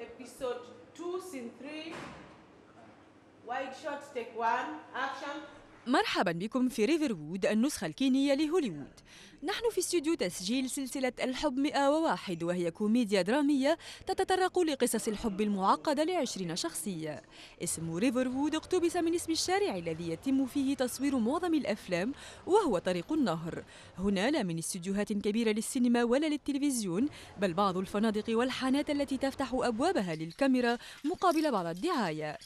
Episode 2, Scene 3. Wide shot, take one. Action. مرحبا بكم في ريفروود النسخة الكينية لهوليوود. نحن في استوديو تسجيل سلسلة الحب 101 وهي كوميديا درامية تتطرق لقصص الحب المعقدة لعشرين شخصية. اسم ريفروود اقتبس من اسم الشارع الذي يتم فيه تصوير معظم الأفلام وهو طريق النهر. هنا لا من استوديوهات كبيرة للسينما ولا للتلفزيون بل بعض الفنادق والحانات التي تفتح أبوابها للكاميرا مقابل بعض الدعاية.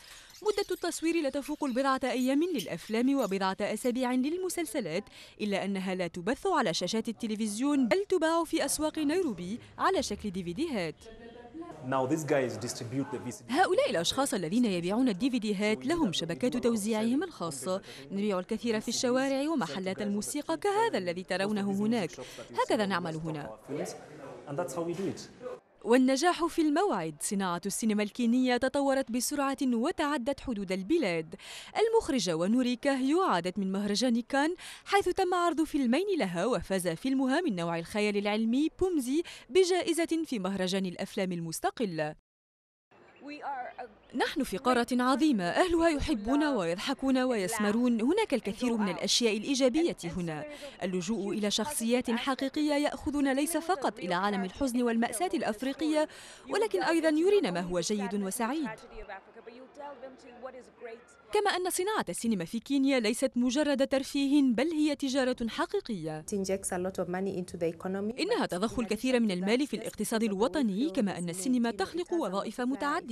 مدة التصوير لا تفوق البضعة أيام للأفلام وبضعة أسابيع للمسلسلات إلا أنها لا تبث على شاشات التلفزيون بل تباع في أسواق نيروبي على شكل ديفيديهات. هؤلاء الأشخاص الذين يبيعون الديفيديهات لهم شبكات توزيعهم الخاصة نبيع الكثير في الشوارع ومحلات الموسيقى كهذا الذي ترونه هناك. هكذا نعمل هنا. والنجاح في الموعد. صناعة السينما الكينية تطورت بسرعة وتعدت حدود البلاد. المخرجة ونوري كاهيو عادت من مهرجان كان حيث تم عرض فيلمين لها وفاز فيلمها من نوع الخيال العلمي بومزي بجائزة في مهرجان الأفلام المستقل. نحن في قارة عظيمة. أهلها يحبون ويضحكون ويسمرون. هناك الكثير من الأشياء الإيجابية هنا. اللجوء إلى شخصيات حقيقية يأخذنا ليس فقط إلى عالم الحزن والمأساة الأفريقية ولكن أيضا يرينا ما هو جيد وسعيد. كما أن صناعة السينما في كينيا ليست مجرد ترفيه بل هي تجارة حقيقية. إنها تضخ الكثير من المال في الاقتصاد الوطني. كما أن السينما تخلق وظائف متعددة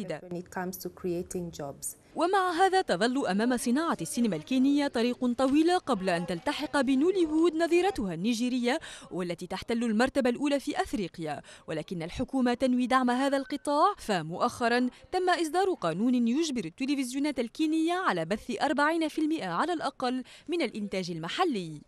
Jobs. ومع هذا تظل أمام صناعة السينما الكينية طريق طويل قبل أن تلتحق بنوليوود نظيرتها النيجيرية والتي تحتل المرتبة الأولى في أفريقيا. ولكن الحكومة تنوي دعم هذا القطاع فمؤخرا تم إصدار قانون يجبر التلفزيونات الكينية على بث 40% على الأقل من الإنتاج المحلي.